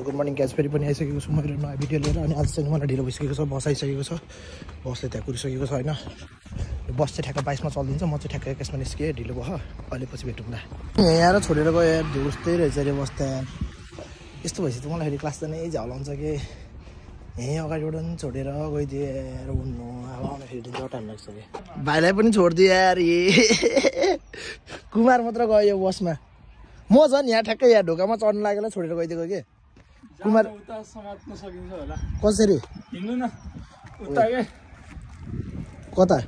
So good morning catch फेरि पनि आइसकेको छु मेरो नयाँ भिडियो लिएर अनि आज चाहिँ मलाई ढिलो भइसकेको छ बस आइसकेको छ। बसले त्यहाँ कुरिसकेको छ होइन? बस चाहिँ ठ्याक्क बाइसमा चलिदिन्छ म चाहिँ ठ्याक्क एक्काइसमा निस्केँ ढिलो भयो। अहिले पछि भेटौँला यहाँ आएर छोडेर गयो यार धुस्तै रहेछ अरे बस्दा यस्तो भएपछि त मलाई फेरि क्लास जानै झलाउँछ कि? यहीँ अगाडिबाट पनि छोडेर गइदियो यार उड्नु। अब आउँदाखेरि दिन टाइम लाग्छ कि? भाइलाई पनि छोडिदियो यार ए कुमार मात्र गयो बसमा। म झन् यहाँ ठ्याक्कै यहाँ ढोकामा चढ्नु लागेर छोडेर गइदिएको कि? कुमार उता समात्न सकिन्छ होला। कसरी? हिँड्नु न। उता के? कता?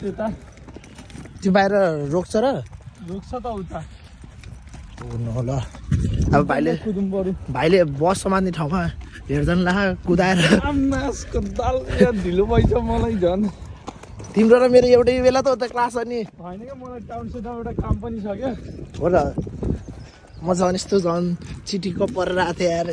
त्यता त्यो बाहिर रोक्छ र? रोक्छ त उता होला अब भाइले कुदुम पऱ्यो। भाइले बस समात्ने ठाउँमा हेर्दैन ला कुदाएर। ढिलो भइछ मलाई झन्। तिम्रो र मेरो एउटै बेला त उता क्लास अनि। होइन क्या मलाई टाउन एउटा काम पनि छ क्या। हो र। म झन् यस्तो झन् चिटीको परेर आएको थिएँ यार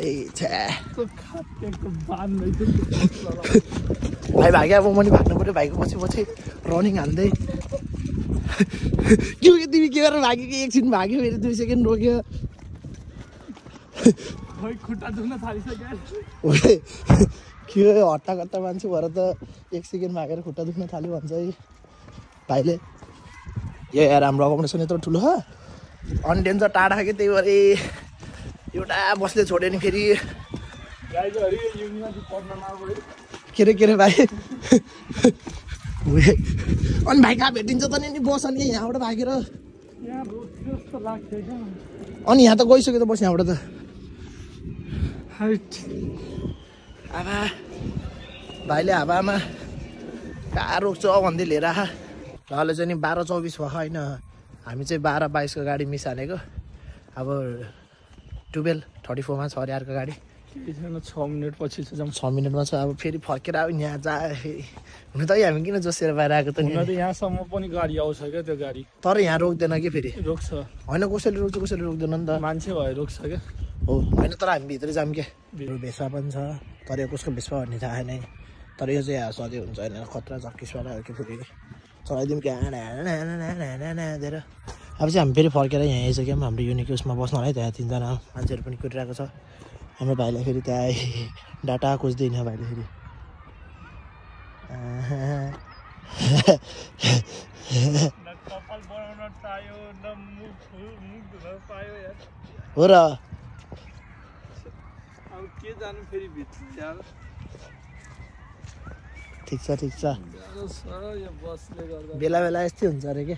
भाइ भाग्यो अब मैले भाग्नु पऱ्यो भाइको पछि पछि रनिङ हान्दै। के हो तिमी के गरेर भाग्यो कि एकछिन भाग्यो फेरि दुई सेकेन्ड रोक्यो। खै खुट्टा दुख्न थालिसक्यो ओए, के हो यो हट्टा कट्टा मान्छे भएर त एक सेकेन्ड भागेर खुट्टा दुख्न थाल्यो भन्छ है। भाइले। यो यार हाम्रो अकोमोडेसन यत्रो ठुलो हो। अनि डेन्जर टाढा कि त्यही भएर एउटा बसले छोड्यो नि फेरि। के अरे के अरे भाइ? अनि भाइ कहाँ भेटिन्छ त नि? बस अनि यहाँबाट भागेर। अनि यहाँ त गइसक्यो त बस यहाँबाट त। आमा भाइले हावामा कहाँ रोक्छ भन्दै लिएर रहले चाहिँ नि बाह्र चौबिस भयो होइन। हामी चाहिँ बाह्र बाइसको गाडी मिस हानेको अब टुवेल्भ थर्टी फोरमा छ अरे अर्को गाडी। छ मिनट पछि जाउँ। छ मिनटमा छ अब फेरि फर्केर अब यहाँ जा फेरि हुन त हामी किन जोसेर बाहिर आएको त यहाँसम्म पनि गाडी आउँछ क्या त्यो गाडी? तर यहाँ रोक्दैन कि फेरि? रोक्छ। होइन कसैले रोक्छ कसैले रोक्दैन नि त। मान्छे भए रोक्छ क्या? हो होइन तर हामी भित्र जाऊँ क्या भेषा पनि छ तर यो कसको भेषा भन्ने थाहा छैन तर यो चाहिँ सधैँ हुन्छ होइन खतरा झक्किसवाला हो कि फेरि? चलाइदिउँ क्या दिएर अब चाहिँ हामी फेरि फर्केर यहाँ आइसक्यौँ हाम्रो युनिक उसमा बस्नलाई त्यहाँ तिनजना मान्छेहरू पनि कुरिरहेको छ हाम्रो भाइलाई फेरि त्यहाँ डाटा खोज्दैन भाइले फेरि हो र अब के जानु फेरि भित्र यार ठिक छ ठिक छ। बेला बेला यस्तै हुन्छ अरे के?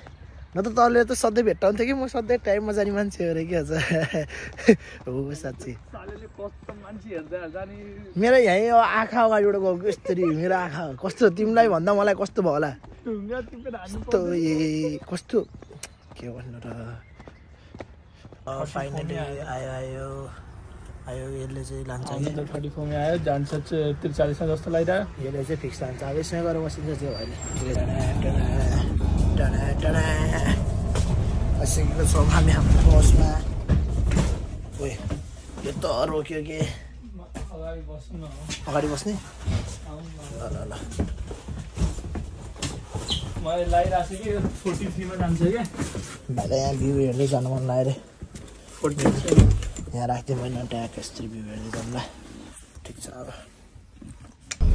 न त तले त सधैँ भेट्टाउँथ्यो कि? म सधैँ टाइममा जाने मान्छे हो अरे कि आज? हो साँच्ची। मेरो यहीँ आँखा अगाडिबाट गएको यस्तरी मेरो आँखा कस्तो तिमीलाई भन्दा मलाई कस्तो भयो होला? कस्तो ए कस्तो? के भन्नु र? फाइनली आयो आयो। आयो यसले चाहिँ लान्छ। थर्टी फोरमै आयो जान्छ त्रिचालिसमा जस्तो लगाइरह्यो यसले चाहिँ फिक्स लान्छ। अब यसमै गएर बसिन्छ त्यो बसिसकेको छौँ हामी हाम्रो बसमा। ओए यो त रोक्यो कि? अगाडि बस्नु? ल ल मैले लगाइरहेको छु कि फोर्टी थ्रीमा जान्छ क्या? भाइलाई यहाँ भ्यू हेर्दै जानु मन लाग्यो अरे फोर्टी थ्री। यहाँ राखिदिएँ मैले ट्याक यस्तरी भ्यू हेर्दै ठिक छ अब।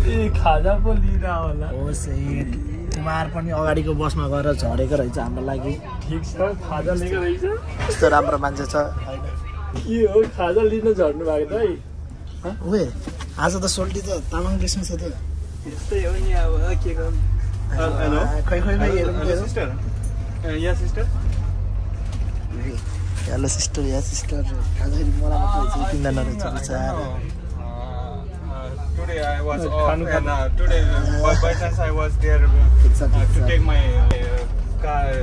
ए खाजा पो लिएर होला। होस् है कुमार पनि अगाडिको बसमा गएर झरेको रहेछ हाम्रो लागि। ठिक छ खाजा लिएको रहेछ। यस्तो राम्रो मान्छे छ। होइन के हो खाजा लिन झर्नु भएको त है। ओए आज त सोल्टी त तामाङ ड्रेसमा छ त। त्यस्तै हो नि अब के गर्नु? हेलो। खै खै खै हेरौँ हेरौँ। सिस्टर। यहाँ sister. Hello, sister. Yeah, sister. How are Today I was uh, off and uh, today uh, by chance I was there uh, uh to take my uh, car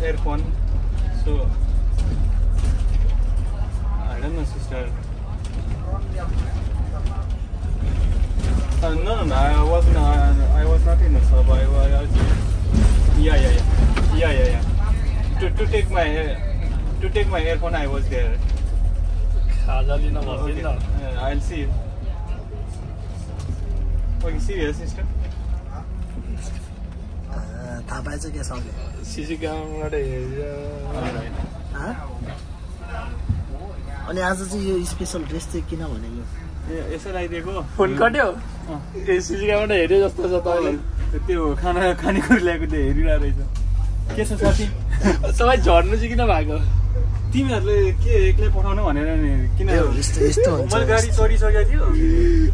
aircon. So I don't know, sister. no, no, no, I was not. I was not in the sub. I was. Yeah, yeah, yeah, yeah, yeah, yeah. To to take my. To take my earphone, I was there. Okay, I'll see. You. Okay, serious, sister. अँ, थाहा पाएछ क्या सबले cc क्यामेराबाट? अनि आज चाहिँ यो special dress चाहिँ किन भनेको? ए यसो लगाइदिएको फोन कट्यो। ए सिसी क्यामेरा हेऱ्यो जस्तो छ तपाईँले। त्यो खाना खानेकुरा ल्याएको त्यो हेरिरहेको रहेछ। के छ साथी? तपाईँ झर्नु चाहिँ किन भएको? तिमीहरूले के एक्लै पठाउनु भनेर नि किन मैले गाडी चढिसकेको थियो।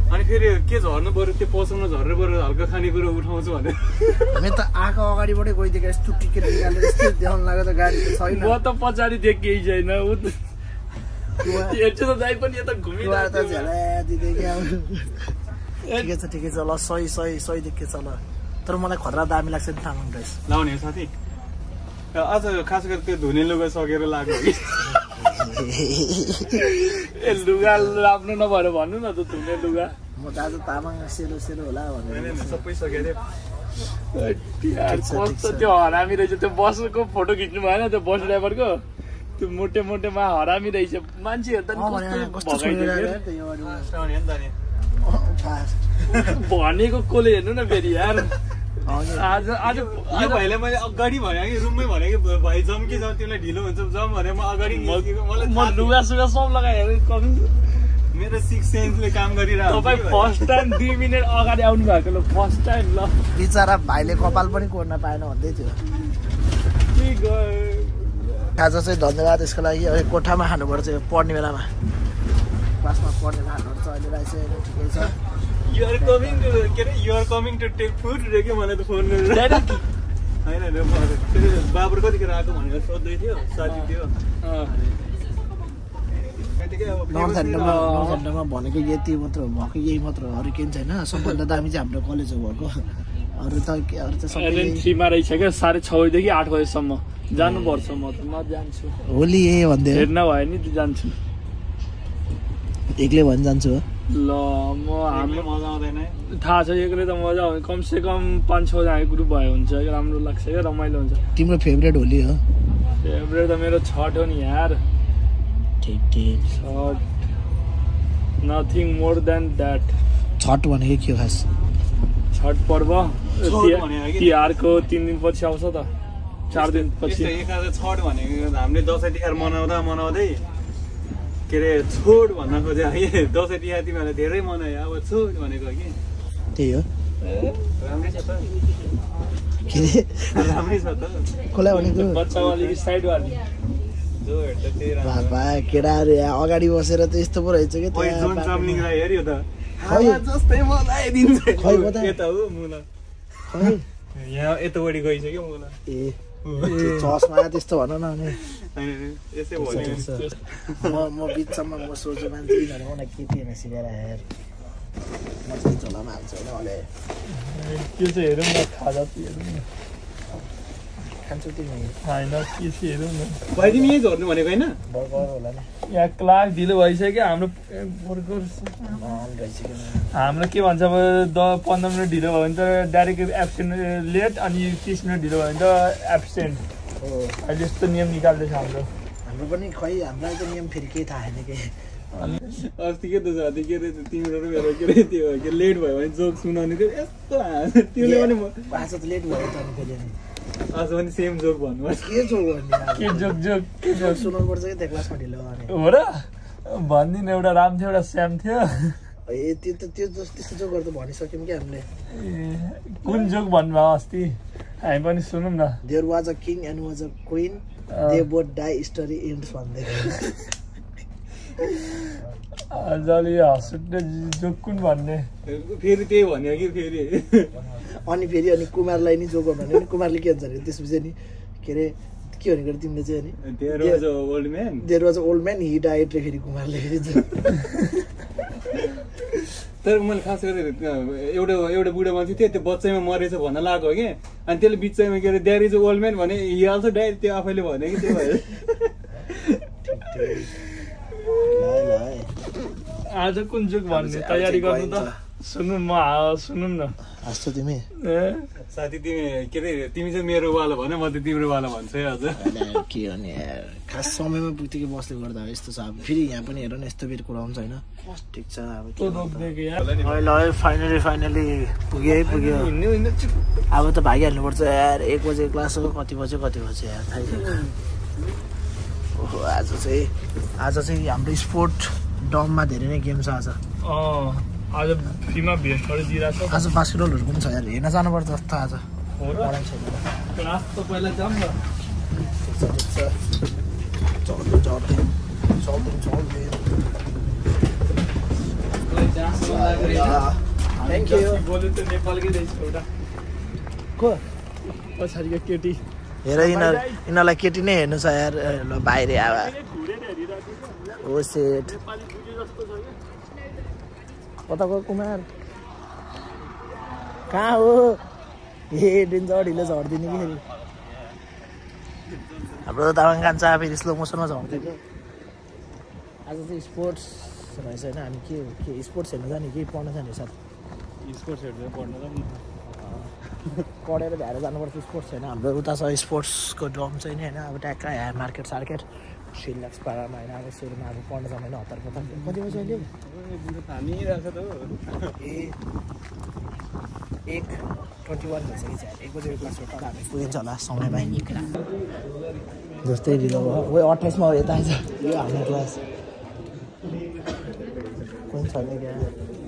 अनि फेरि के झर्नु पऱ्यो त्यो पसाउनु झर्नु पऱ्यो हल्का खानेकुरा उठाउँछु भनेर। हामी त आएको अगाडिबाटै गइदिएको यस्तो टिकट निकालेर यस्तो देखाउनु लाग्यो त गाडी छैन। म त पछाडि केही छैन ऊ त हेर्छु त पनि यता घुमिरहेको ठिकै छ ठिकै छ। ल सही सही सही देखियो छ ल तर मलाई खतरा दामी लाग्छ नि तामाङ ड्रेस लाउने साथी। आज खास गरी त्यो धुने लुगा सकेर लाग्यो कि ए लुगा राम्रो नभएर भन्नु न त धुने लुगा म त आज तामाङ सेलो सेलो होला भनेर सबै सकेर कस्तो। त्यो हरामी रहेछ त्यो बसको फोटो खिच्नु भएन त्यो बस ड्राइभरको त्यो मोटे मोटेमा हरामी रहेछ मान्छे हेर्दा नि अँ भने कस्तो कस्तो छोडेर भगाइदियो आयो त भनेको कसले हेर्नु न फेरि यार। आज आज यो आज भाइलाई मैले अगाडि भने कि रुममै भने कि भाइ जम कि जम तिमीलाई ढिलो हुन्छ जम भने म अगाडि म। लुगा सुगा सब लगाएर कम मेरो सिक्स सेन्सले काम गरिरहेको तपाईँ फर्स्ट टाइम दुई मिनट अगाडि आउनु भएको ल फर्स्ट टाइम ल। बिचरा भाइले कपाल पनि कोर्न पाएन भन्दै थियो। खाजा चाहिँ धन्यवाद यसको लागि। अब कोठामा खानुपर्छ यो पढ्ने बेलामा। क्लासमा पढ्ने बेला खानुपर्छ अहिले राई चाहिँ अहिले ठिकै छ। युआर कमिङ टु के अरे you're coming to take food रे के मलाई त फोन गरेर डाइरेक्ट होइन होइन, बाबर कतिखेर आएको भनेर सोध्दै थियो साथी थियो नौ घन्टामा नै घन्टामा भनेको यति मात्र हो, भएको यही मात्र हो, अरू केही छैन सबभन्दा दामी चाहिँ हाम्रो कलेज हो भएको अरू त के अरू त थ्रीमा रहेछ क्या साढे छ बजीदेखि आठ बजीसम्म जानुपर्छ म त म जान्छु होली यही भन्दै। हेर्न भयो नि त जान्छु एक्लै भनि जान्छु हो ल म हाम्रो मजा आउँदैन थाहा छ एक्लै त मजा आउँछ कमसे कम पाँच छजना ग्रुप भयो हुन्छ क्या राम्रो लाग्छ क्या रमाइलो हुन्छ। तिम्रो फेभरेट होली हो। फेभरेट त मेरो छठ हो नि यार। ठिक ठिक। Chhath. Nothing more than that Chhath भनेको के हो खास? छठ पर्व? तिहारको तिन दिनपछि आउँछ त। चार दिनपछि छठ भनेको हामीले दसैँ तिहार मनाउँदा मनाउँदै के अरे छोड भन्न खोजे है दसैँ तिहार तिमीहरूले धेरै मनायो अब छोड भनेको कि त्यही हो राम्रै छ त के अरे राम्रै छ त कसलाई भनेको बच्चा वाली कि साइड वाली जो हेर्दा त्यही राम्रो बाबा केटाहरू यहाँ अगाडि बसेर त यस्तो पो रहेछ क्या ओइ त्यहाँ जोन बाटोमा। चाम्लिङलाई हेऱ्यो त खै। हावा जस्तै मलाइदिन्छ खै कता? यता हो मुला खै यहाँ यतापट्टि गइसक्यो मुला ए चस्मा त्यस्तो भन न अनि। म म बिचसम्म म सोच्छु मान्छे यिनीहरू मलाई के थिएन सिकेर हेर। म चाहिँ झोलामा हाल्छु होइन अहिले त्यो चाहिँ हेरौँ न खाजा हेरौँ न खान्छु तिमी। होइन के तिमी यही झर्नु भनेको होइन? बर्गर होला नि। यहाँ क्लास ढिलो भइसक्यो हाम्रो हाम्रो के भन्छ अब द पन्ध्र मिनट ढिलो भयो भने त डाइरेक्ट एब्सेन्ट लेट अनि तिस मिनट ढिलो भयो भने त एब्सेन्ट। हो। अहिले यस्तो नियम निकाल्दैछ हाम्रो। हाम्रो पनि खै हामीलाई त नियम फेरि केही थाहा छैन कि। अस्ति के त साथी के अरे तिम्रो र मेरो के अरे त्यो के लेट भयो भने जोक सुनाउने थियो। यस्तो। त्यसले पनि लेट भयो त आज पनि सेम जोक भन्नु के जो गर्ने अब? के जोक जोक के जोक सुनाउनु पर्छ कि त्यहाँ क्लासमा ढिलो हो र? भनिदिनु एउटा राम थियो एउटा श्याम थियो। ए त्यो त त्यो जस्तो त्यस्तो जो गर्दा भनिसक्यौँ कि हामीले। कुन जोक भन्नुभयो अस्ति? हामी पनि सुनौँ न। There was a king and was a queen. They both die story ends भन्दै। भन्ने। फेरि त्यही भन्यो कि फेरि। अनि फेरि अनि कुमारलाई नि जो गर्नु भने कुमारले के भन्छ अरे? त्यसपछि अनि के अरे के भनेको अरे तिमीले चाहिँ अनि? A old man. There was old man he died रे फेरि कुमारले तर मैले खास गरेर एउटा एउटा बुढो मान्छे थियो त्यो बच्चैमा मरेछ भन्न लाग्यो कि? अनि त्यसले बिचैमा के अरे देयर इज ओल्ड म्यान भने हि अल्सो डाइ त्यो आफैले भन्यो कि त्यो भएर। आज कुन जोक भन्ने तयारी गर्नु त? सुनौँ म आ- सुनौँ न। हाँस्छौ तिमी? ए? साथी तिमी के अरे तिमी चाहिँ मेरो वाला भन म त तिम्रो वाला भन्छु है अझ के गर्ने यार? खास समयमा पुग्थ्यो बसले गर्दा यस्तो छ। अब फेरि यहाँ पनि हेर न यस्तो बेर कुराउँछ होइन। ठिक छ अब के है फाइनली फाइनली पुग्यो है पुग्यो। अब त भागिहाल्नुपर्छ यार। एक बजे क्लास हो कति बज्यो कति बज्यो यार। थाहै ओहो आज चाहिँ आज चाहिँ हाम्रो स्पोर्ट डममा धेरै नै गेम छ। आज आज फ्रीमा भेस्टहरू दिइरहेको छ। आज बास्केटबलहरू पनि छ यार हेर्न जानुपर्छ जस्तो आज क्लास त पहिला जाऊँ न। चल्दै चल्दै चल्दै चल्दै को? पछाडिको केटी। हेर यिनीहरू यिनीहरूलाई केटी नै हेर्नु छ यार। बाहिर हेरिरहेको हो सेट कता गयो कुमार कहाँ हो ए डेन्जर ढिलो झरिदिने कि फेरि हाम्रो तामाङ कान्छ फेरि स्लो मोसनमा झर्दिएको आज चाहिँ स्पोर्ट्स रहेछ होइन हामी के के स्पोर्ट्स हेर्नु जाने कि पढ्न जाने साथ स्पोर्ट्सहरू चाहिँ पढ्न त पढेर भ्याएर जानुपर्छ स्पोर्ट्स होइन हाम्रो उता छ स्पोर्ट्सको ड्रम चाहिँ नि होइन अब ट्याक्क मार्केट सार्केट सिलाक्स पाडामा होइन अब सुरुमा अब पढ्न होइन हतार पतार कति बजी अहिले छ ए एक ट्वेन्टी वान भइसक्यो चाहिँ एक बजीको क्लास तर हामी पुगिन्छ होला समयमा जस्तै ढिलो भयो ओ अट्ठाइसमा यता आइज यो हाम्रो क्लास कुन छ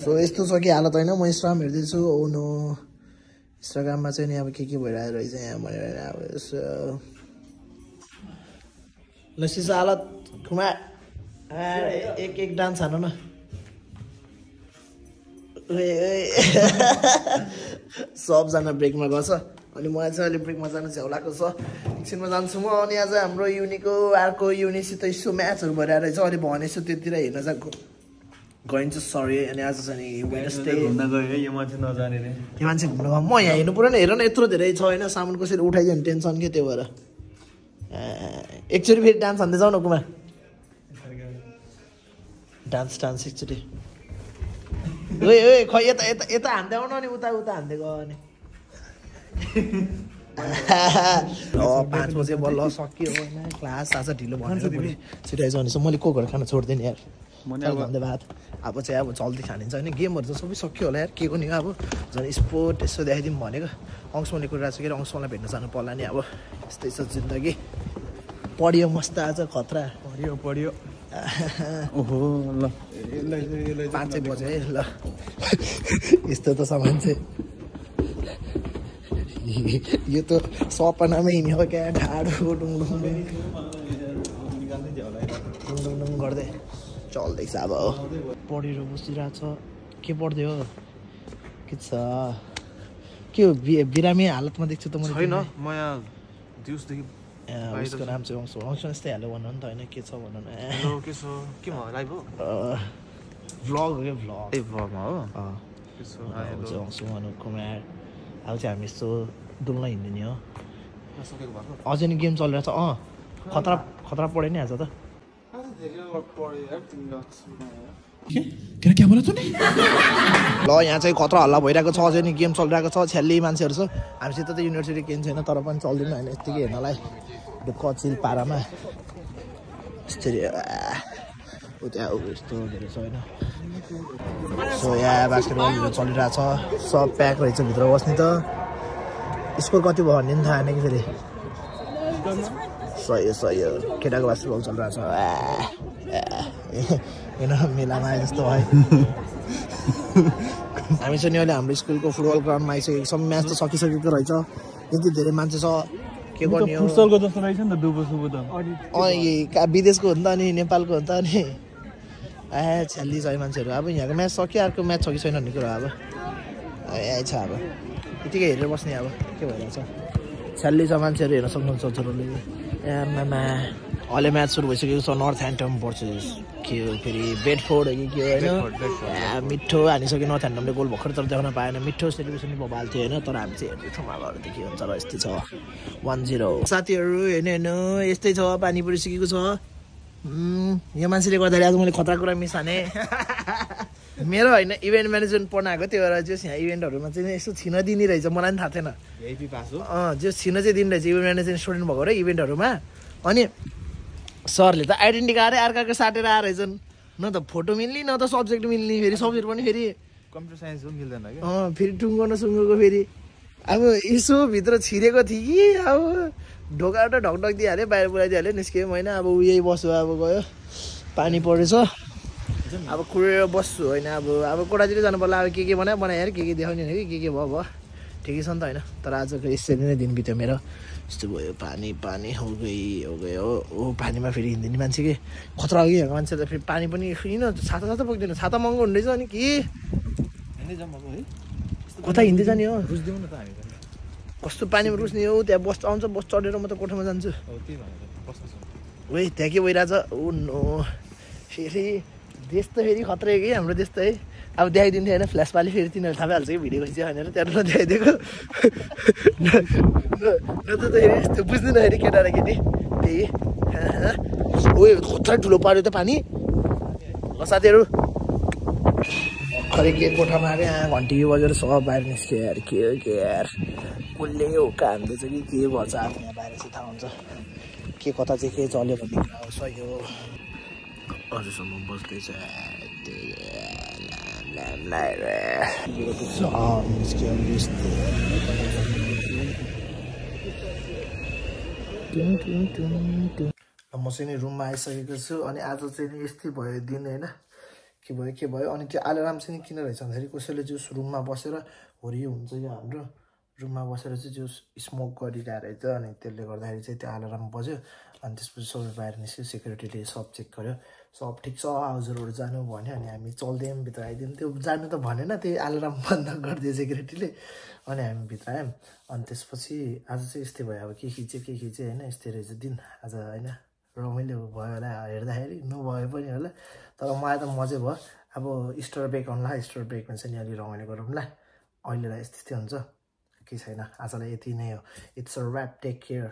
सो यस्तो छ कि हालत होइन म इन्स्टाग्राम हेर्दैछु ओ नो इन्स्टाग्राममा चाहिँ नि अब के के भइरहेको रहेछ यहाँ भनेर अब यसो ल सिसा हालत कुमार एक एक डान्स हानु न। सबजना ब्रेकमा गछ अनि म चाहिँ अहिले ब्रेकमा जानु झ्याउलाको छ। एकछिनमा जान्छु म। अनि आज हाम्रो युनिको अर्को युनिसित यसो म्याचहरू भइरहेको रहेछ। अहिले भनेछु त्यतिर हेर्न ग- गइन्छ सरी अनि आज चाहिँ नि वेडनेसडे घुम्न गयो है यो मान्छे नजाने घुम्नु गयो। म यहाँ हेर्नु पऱ्यो नि हेर न यत्रो धेरै छ होइन सामान कसरी उठाइदियो भने टेन्सन के त्यो भएर। एकचोटि फेरि डान्स हान्दै जाउँ न कुमा। डान्स डान्स एकचोटि। ओए ओए खै यता यता यता हान्दै आउनु अनि उता उता हान्दै गयो अनि पाँच बजे बल्ल सकियो होइन क्लास आज ढिलो भनेर भोलि। छिटो आइज भने मैले कोकहरू खान छोड्दिनँ यार? चल धन्यवाद अब चाहिँ अब जल्दी खानिन्छ होइन गेमहरू त सबै सक्यो होला यार के को नि अब? झन् स्पोर्ट यसो देखाइदिउँ भनेको। अंशमाले कुरा छ कि अंशमालाई भेट्न जानु पर्ला नि अब। यस्तै छ जिन्दगी। पढ्यो मस्त आज खतरा। पढ्यो पढ्यो। ओहो ल। पाँचै बजे है ल। यस्तो त सामान चाहिँ। यो त सपनामै हिँड्यो क्या? ढाडो डुङ डुङ डुङ डुङ। डुङ डुङ गर्दै चल्दैछ अब। पढेर बसिरहेको छ के पढ्दै हो? के छ? के हो? बि बिरामी हालतमा देख्छु त मैले छैन। म यहाँ दिउँसदेखि उसको नाम चाहिँ हो अंश यस्तै हाल्यो भन नि त होइन। के छ भन न? के छ? के भयो? लाइभ हो? भ्लग हो क्या? भ्लग ए हो? आउँछु कुमार। अब चाहिँ हामी यस्तो डुल्न हिँड्ने हो। सकेको भएको अझै नि गेम चलिरहेछ। अँ खतरा खतरा पढ्यो नि आज त। ल यहाँ चाहिँ खतरा हल्ला भइरहेको छ अझै नि गेम चलिरहेको छ छ्याली मान्छेहरू छ। हामीसित त युनिभर्सिटी गेम छैन तर पनि चल्दैन होइन यत्तिकै हेर्नलाई। ढुक्क चिल पारामा। यस्तरी ऊ त्यहाँ ऊ यस्तो धेरै छ होइन। सो यहाँ बास्केटबलहरू चलिरहेछ। सब प्याक रहेछ भित्र बस्ने त। स्कोर कति भयो भन्ने पनि थाहा छैन कि फेरि? सही हो सही हो। केटाको बास्केटबल चलिरहेछ। होइन मेलामा आए जस्तो भयो। हामी चाहिँ नि अहिले हाम्रो स्कुलको फुटबल ग्राउन्डमा आइसकेको छौँ। म्याच त सकिसकेको रहेछ। यति धेरै मान्छे छ। के गर्ने नि विदेशको हो नि त अनि नेपालको हो नि त अनि। ए छ्याली छ मान्छेहरू। अब यहाँको म्याच सक्यो अर्को म्याच छ कि छैन भन्ने कुरा अब। यही छ अब। यतिकै हेरेर बस्ने अब के भइरहेछ। छ्याली छ मान्छेहरू हेर्न सक्नुहुन्छ हजुरहरूले। ए मामा अहिले म्याच सुरु भइसकेको छ नर्थ ह्यान्डम भर्सेस। के हो फेरि बेडफोर्ड हो कि के हो होइन? ए, मिठो हानिसक्यो नर्थ ह्यान्डमले गोल भर्खर तर देखाउन पाएन। मिठो सेलिब्रेसन भइहाल थियो होइन? तर हामी चाहिँ हेर्दैछौँ अब अरूदेखि हुन्छ र यस्तै छ। One zero. साथीहरू हेर्नु हेर्नु यस्तै छ पानी परिसकेको छ। यो मान्छेले गर्दाखेरि आज मैले खतरा कुरा मिस हाने मेरो होइन इभेन्ट म्यानेजमेन्ट पढ्न आएको त्यो भएर चाहिँ यहाँ इभेन्टहरूमा चाहिँ यसो छिन दिने रहेछ मलाई पनि थाहा थिएन। VIP pass. हो अँ जो छिन चाहिँ दिने रहेछ इभेन्ट म्यानेजमेन्ट स्टुडेन्ट भएको र इभेन्टहरूमा अनि सरले त आइडेन्टी कार्डै अर्काको साटेर आएर रहेछन्। न त फोटो मिल्ने न त सब्जेक्ट मिल्ने फेरि सब्जेक्ट पनि फेरि कम्प्युटर साइन्स मिल्दैन फेरि टुङ्गो न सुङ्गोको फेरि। अब यसो भित्र छिरेको थियो कि अब ढोकाबाट ढकढक दिइहाल्यो बाहिर पुऱ्याइदिइहाल्यो निस्क्यो होइन। अब यही बस्छु अब गयो। पानी परेछ। अब कुरेर बस्छु होइन। अब अब कोटातिर जानु पर्ला अब के के बनायो बनायो के के देखाउने कि के के भयो भयो। ठिकै छ नि त होइन। तर आजको यसरी नै दिन बित्यो मेरो। यस्तो भयो पानी पानी हो गई हो गयो हो पानीमा फेरि हिँड्दैन मान्छे के? खतरा हो कि? मान्छे त फेरि पानी पनि किन? छाता छाता पुग्दैन छाता महँगो हुँदैछ अनि के? है। कता हिँड्दै जाने हो। बुझ्दिउँ न त हामी कस्तो पानीमा रुच्ने हो त्यहाँ बस आउँछ बस चढेर म त कोठामा जान्छु। त्यही ओइ त्यहाँ के भइरहेछ? ऊ नो। फेरि देश त फेरि खत्रै हो कि हाम्रो देश त है। अब देखाइदिन्थ्यो होइन फ्ल्यास पाली फेरि तिनीहरू थाहा पाइहाल्छ कि भिडियो खिच्यो भनेर त्यहाँबाट देखाइदिएको। त यस्तो बुझ्दैन फेरि केटा र केटी त्यही ओ खत्रै ठुलो पाऱ्यो त पानी। ल साथीहरू। खरे के कोठामा आएको यहाँ घन्टी बजेर सब बाहिर निस्क्यो यार के हो के यार। कसले हो कान्दैछ कि के भन्छ आफ्नो यहाँ बाहिर चाहिँ थाहा हुन्छ। के कता चाहिँ के चल्यो भन्ने कुरा हो सही हो। अझसम्म बस्दैछ म चाहिँ नि रुममा आइसकेको छु अनि आज चाहिँ नि यस्तै भयो दिन होइन? के भयो के भयो? अनि त्यो अलार्म चाहिँ किन रहेछ? भन्दाखेरि कसैले जुस रुममा बसेर होरि हुन्छ यो हाम्रो? रुममा बसेर चाहिँ जुस स्मोक गरिरहेको रहेछ अनि त्यसले गर्दाखेरि चाहिँ त्यो अलार्म बज्यो। अनि त्यसपछि सबै बाहिर निस्क्यो। सेक्युरिटीले सब चेक गर्यो। सब ठिक छ हजुरहरू जानु भन्यो अनि हामी चल्दै भित्र आइदियौँ। त्यो जानु त भनेन त्यही अलार्म बन्द गरिदियो सेक्युरिटीले अनि हामी भित्र आयौँ। अनि त्यसपछि आज चाहिँ यस्तै भयो। अब के खिच्यो के खिच्यो होइन? यस्तै रहेछ दिन। आज होइन रमाइलो भयो होला। हेर्दाखेरि नभए पनि होला। तर मलाई त मजै भयो। अब स्टोर ब्रेक आउनुला स्टोर ब्रेकमा चाहिँ नि अलि रमाइलो गरौँला अहिलेलाई यस्तै हुन्छ। केही छैन आजलाई यति नै हो। It's a wrap take care